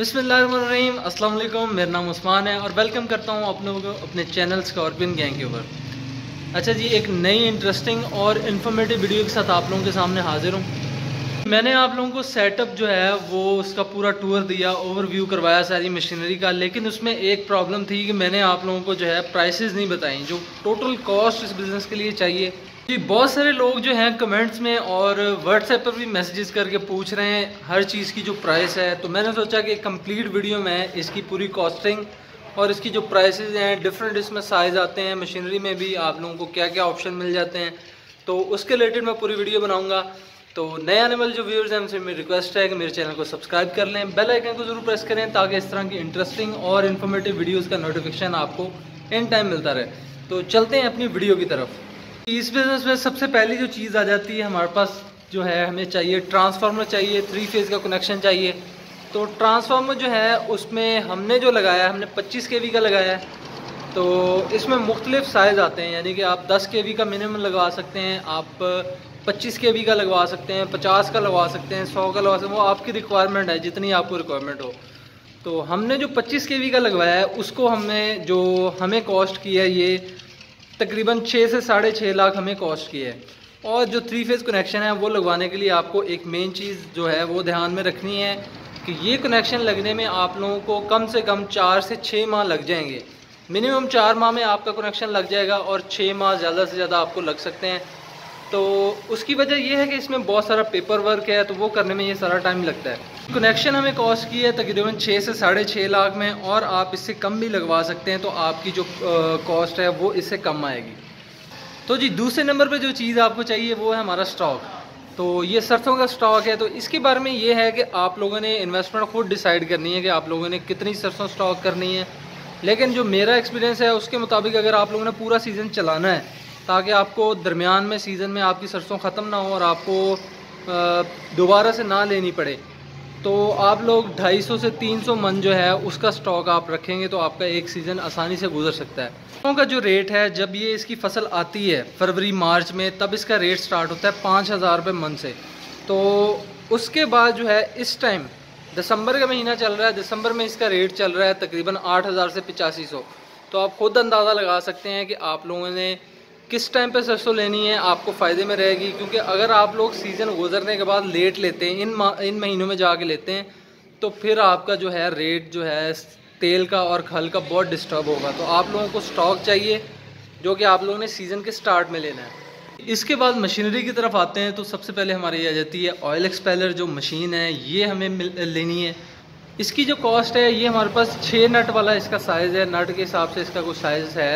बिस्मिल्लाहिर्रहमानिर्रहीम अस्सलाम वालेकुम मेरा नाम उस्मान है और वेलकम करता हूँ अपने को अपने चैनल स्कॉर्पियन गैंग के ऊपर। अच्छा जी, एक नई इंटरेस्टिंग और इन्फॉर्मेटिव वीडियो के साथ आप लोगों के सामने हाजिर हूँ। मैंने आप लोगों को सेटअप जो है, वो उसका पूरा टूर दिया ओवरव्यू करवाया सारी मशीनरी का, लेकिन उसमें एक प्रॉब्लम थी कि मैंने आप लोगों को जो है प्राइसेस नहीं बताई, जो टोटल कॉस्ट इस बिज़नेस के लिए चाहिए। कि बहुत सारे लोग जो हैं कमेंट्स में और व्हाट्सएप पर भी मैसेजेस करके पूछ रहे हैं हर चीज़ की जो प्राइस है। तो मैंने सोचा कि कंप्लीट वीडियो में इसकी पूरी कॉस्टिंग और इसकी जो प्राइसेस हैं डिफरेंट इसमें साइज़ आते हैं मशीनरी में भी आप लोगों को क्या क्या ऑप्शन मिल जाते हैं। तो उसके रिलेटेड मैं पूरी वीडियो बनाऊँगा। तो नए आने वाले जो व्यूअर्स हैं, उनसे मेरी रिक्वेस्ट है कि मेरे चैनल को सब्सक्राइब कर लें। बेल आइकन को ज़रूर प्रेस करें ताकि इस तरह की इंटरेस्टिंग और इन्फॉर्मेटिव वीडियोज़ का नोटिफिकेशन आपको इन टाइम मिलता रहे। तो चलते हैं अपनी वीडियो की तरफ़। इस बिज़नेस में सबसे पहली जो चीज़ आ जाती है, हमारे पास जो है, हमें चाहिए ट्रांसफार्मर चाहिए थ्री फ़ेज़ का कनेक्शन चाहिए। तो ट्रांसफार्मर जो है, उसमें हमने जो लगाया हमने 25 के का लगाया है। तो इसमें मुख्तलिफ़ साइज़ आते हैं, यानी कि आप 10 के का मिनिमम लगवा सकते हैं। आप 25 के का लगवा सकते हैं 50 का लगवा सकते हैं, सौ का लगवा सकते हैं, वो आपकी रिक्वायरमेंट है, जितनी आपको रिक्वायरमेंट हो। तो हमने जो 25 के का लगवाया है, उसको हमने जो हमें कॉस्ट की है, ये तकरीबन छः से साढ़े छः लाख हमें कॉस्ट की है। और जो थ्री फ़ेज़ कनेक्शन है, वो लगवाने के लिए आपको एक मेन चीज़ जो है, वो ध्यान में रखनी है कि ये कनेक्शन लगने में आप लोगों को कम से कम चार से छः माह लग जाएँगे। मिनिमम चार माह में आपका कनेक्शन लग जाएगा और छः माह ज़्यादा से ज़्यादा आपको लग सकते हैं। तो उसकी वजह यह है कि इसमें बहुत सारा पेपर वर्क है तो वो करने में ये सारा टाइम लगता है। कनेक्शन हमें कॉस्ट की है, तकरीबन छः से साढ़े छः लाख में, और आप इससे कम भी लगवा सकते हैं तो आपकी जो कॉस्ट है, वो इससे कम आएगी। तो जी, दूसरे नंबर पे जो चीज़ आपको चाहिए, वो है हमारा स्टॉक तो ये सरसों का स्टॉक है तो इसके बारे में ये है कि आप लोगों ने इन्वेस्टमेंट खुद डिसाइड करनी है कि आप लोगों ने कितनी सरसों स्टॉक करनी है। लेकिन जो मेरा एक्सपीरियंस है, उसके मुताबिक अगर आप लोगों ने पूरा सीज़न चलाना है ताकि आपको दरमियान में सीज़न में आपकी सरसों ख़त्म ना हो और आपको दोबारा से ना लेनी पड़े। तो आप लोग 250 से 300 मन जो है, उसका स्टॉक आप रखेंगे तो आपका एक सीज़न आसानी से गुजर सकता है। सरसों का जो रेट है, जब ये इसकी फ़सल आती है, फरवरी, मार्च में, तब इसका रेट स्टार्ट होता है पाँच हज़ार रुपये मन से। तो उसके बाद जो है, इस टाइम दिसंबर का महीना चल रहा है, दिसंबर में इसका रेट चल रहा है तकरीबन आठ हज़ार से पचासी सौ। तो आप खुद अंदाज़ा लगा सकते हैं कि आप लोगों ने किस टाइम पे सरसों लेनी है, आपको फ़ायदे में रहेगी, क्योंकि अगर आप लोग सीज़न गुजरने के बाद लेट लेते हैं, इन इन महीनों में जाके लेते हैं तो फिर आपका जो है रेट जो है, तेल का और खल का बहुत डिस्टर्ब होगा। तो आप लोगों को स्टॉक चाहिए, जो कि आप लोगों ने सीज़न के स्टार्ट में लेना है। इसके बाद मशीनरी की तरफ़ आते हैं तो सबसे पहले हमारी आ जाती है ऑयल एक्सपेलर जो मशीन है, ये हमें लेनी है। इसकी जो कॉस्ट है, ये हमारे पास छः नट वाला इसका साइज़ है। नट के हिसाब से इसका कुछ साइज़ है।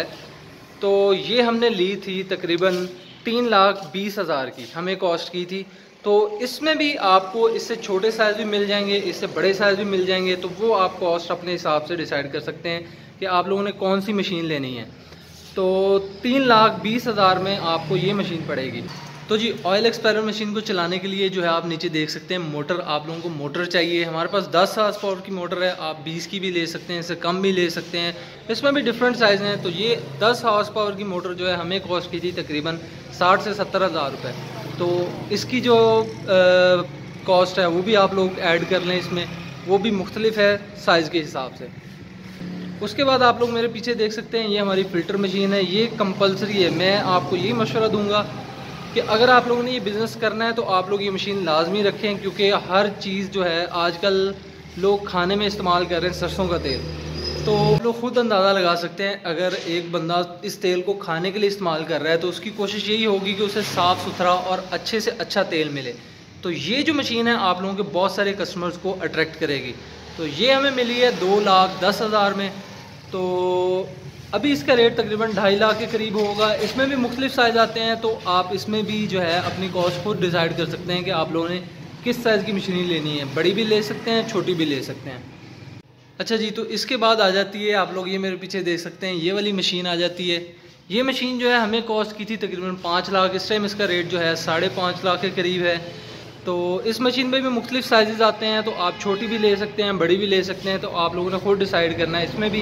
तो ये हमने ली थी तकरीबन तीन लाख बीस हज़ार की, हमें कॉस्ट की थी। तो इसमें भी आपको इससे छोटे साइज़ भी मिल जाएँगे, इससे बड़े साइज़ भी मिल जाएँगे तो वो आप कॉस्ट अपने हिसाब से डिसाइड कर सकते हैं कि आप लोगों ने कौन सी मशीन लेनी है। तो तीन लाख बीस हज़ार में आपको ये मशीन पड़ेगी। तो जी ऑयल एक्सपायर मशीन को चलाने के लिए जो है आप नीचे देख सकते हैं, मोटर आप लोगों को मोटर चाहिए। हमारे पास 10 हार्स पावर की मोटर है, आप 20 की भी ले सकते हैं, इससे कम भी ले सकते हैं। इसमें भी डिफरेंट साइज़ हैं तो ये 10 हार्स पावर की मोटर जो है हमें कॉस्ट की थी तकरीबन साठ से सत्तर हज़ार रुपये तो इसकी जो कॉस्ट है, वो भी आप लोग ऐड कर लें इसमें। वो भी मुख्तलिफ़ है साइज़ के हिसाब से। उसके बाद आप लोग मेरे पीछे देख सकते हैं, ये हमारी फ़िल्टर मशीन है, ये कंपलसरी है। मैं आपको यही मशवरा दूँगा कि अगर आप लोगों ने ये बिज़नेस करना है तो आप लोग ये मशीन लाजमी रखें, क्योंकि हर चीज़ जो है, आजकल लोग खाने में इस्तेमाल कर रहे हैं सरसों का तेल। तो लोग खुद अंदाज़ा लगा सकते हैं, अगर एक बंदा इस तेल को खाने के लिए इस्तेमाल कर रहा है तो उसकी कोशिश यही होगी कि उसे साफ़ सुथरा और अच्छे से अच्छा तेल मिले। तो ये जो मशीन है, आप लोगों के बहुत सारे कस्टमर्स को अट्रैक्ट करेगी। तो ये हमें मिली है दो लाख दस हज़ार में। तो अभी इसका रेट तकरीबन ढाई लाख के करीब होगा। इसमें भी मुख्तलिफ़ साइज़ आते हैं तो आप इसमें भी जो है अपनी कॉस्ट खुद डिसाइड कर सकते हैं कि आप लोगों ने किस साइज़ की मशीन लेनी है। बड़ी भी ले सकते हैं, छोटी भी ले सकते हैं। अच्छा जी तो इसके बाद आ जाती है, आप लोग ये मेरे पीछे देख सकते हैं, ये वाली मशीन आ जाती है। ये मशीन जो है, हमें कॉस्ट की थी तकरीबन पाँच लाख। इस टाइम इसका रेट जो है साढ़े पाँच लाख के करीब है। तो इस मशीन में भी मुख्तलिफ़ साइज़ आते हैं तो आप छोटी भी ले सकते हैं, बड़ी भी ले सकते हैं तो आप लोगों ने खुद डिसाइड करना है इसमें भी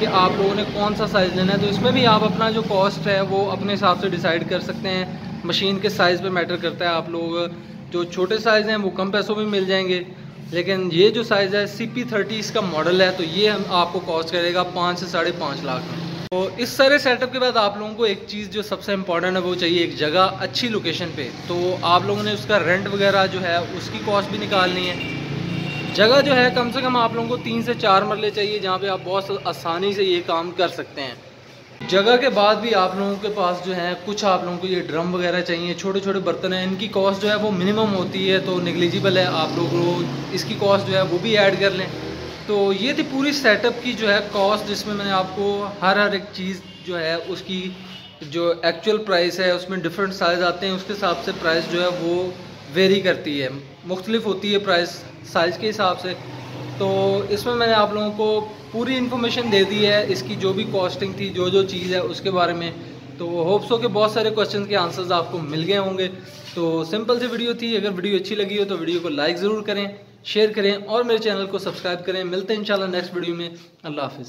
कि आप लोगों ने कौन सा साइज़ लेना है। तो इसमें भी आप अपना जो कॉस्ट है, वो अपने हिसाब से डिसाइड कर सकते हैं। मशीन के साइज़ पे मैटर करता है। आप लोग जो छोटे साइज़ हैं, वो कम पैसों में मिल जाएँगे। लेकिन ये जो साइज़ है सी पी थर्टी इसका मॉडल है तो ये हम आपको कॉस्ट करेगा पाँच से साढ़े पाँच लाख में। तो इस सारे सेटअप के बाद आप लोगों को एक चीज़ जो सबसे इंपॉर्टेंट है, वो चाहिए एक जगह अच्छी लोकेशन पे। तो आप लोगों ने उसका रेंट वगैरह जो है, उसकी कॉस्ट भी निकालनी है। जगह जो है, कम से कम आप लोगों को तीन से चार मरले चाहिए, जहाँ पे आप बहुत आसानी से ये काम कर सकते हैं। जगह के बाद भी आप लोगों के पास जो है, कुछ आप लोगों को ये ड्रम वगैरह चाहिए छोटे छोटे बर्तन हैं, इनकी कॉस्ट जो है, वो मिनिमम होती है तो निगलिजिबल है। आप लोग इसकी कॉस्ट जो है, वो भी ऐड कर लें। तो ये थी पूरी सेटअप की जो है कॉस्ट जिसमें मैंने आपको हर हर एक चीज़ जो है, उसकी जो एक्चुअल प्राइस है, उसमें डिफरेंट साइज़ आते हैं, उसके हिसाब से प्राइस जो है, वो वेरी करती है। मुख्तलिफ़ होती है प्राइस साइज़ के हिसाब से। तो इसमें मैंने आप लोगों को पूरी इन्फॉर्मेशन दे दी है, इसकी जो भी कॉस्टिंग थी जो जो चीज़ है, उसके बारे में तो होप्स हो कि बहुत सारे क्वेश्चन के आंसर्स आपको मिल गए होंगे। तो सिंपल सी वीडियो थी। अगर वीडियो अच्छी लगी हो तो वीडियो को लाइक ज़रूर करें शेयर करें और मेरे चैनल को सब्सक्राइब करें। मिलते हैं इंशाल्लाह नेक्स्ट वीडियो में। अल्लाह हाफिज़।